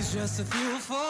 It's just a fuel for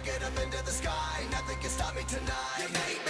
I get up into the sky. Nothing can stop me tonight. You make me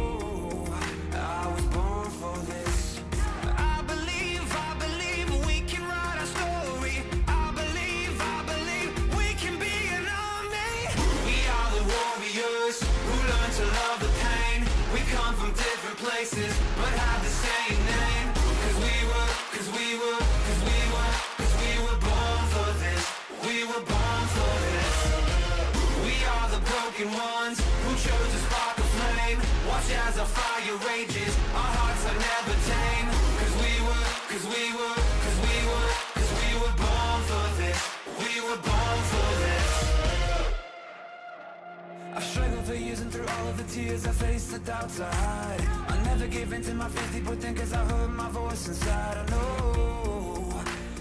through all of the tears I faced the doubts I hide. I never gave in to my fears deep within cause I heard my voice inside. I know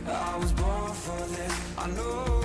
I was born for this. I know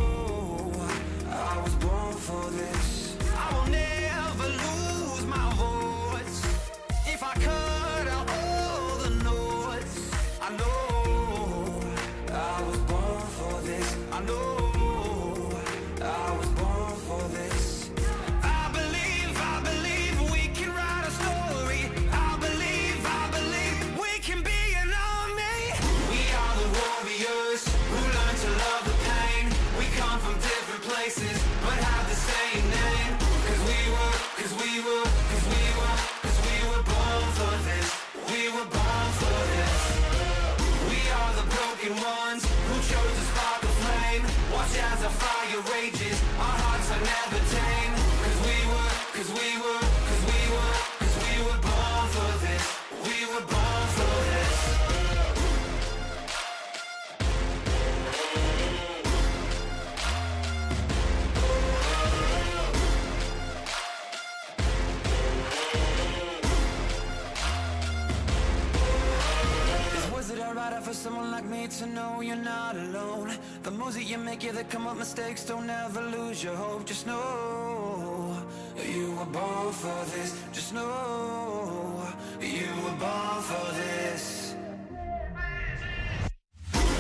to know you're not alone. The moves that you make, yeah, they come up mistakes Don't ever lose your hope, just know You were born for this, just know You were born for this.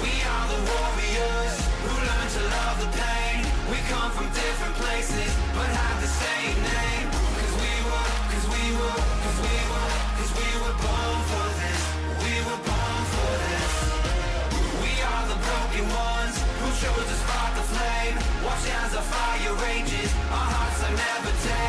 We are the warriors Who learn to love the pain. We come from different places But have the same name. Cause we were, cause we were, cause we were Cause we were born be outrageous Our hearts are never dead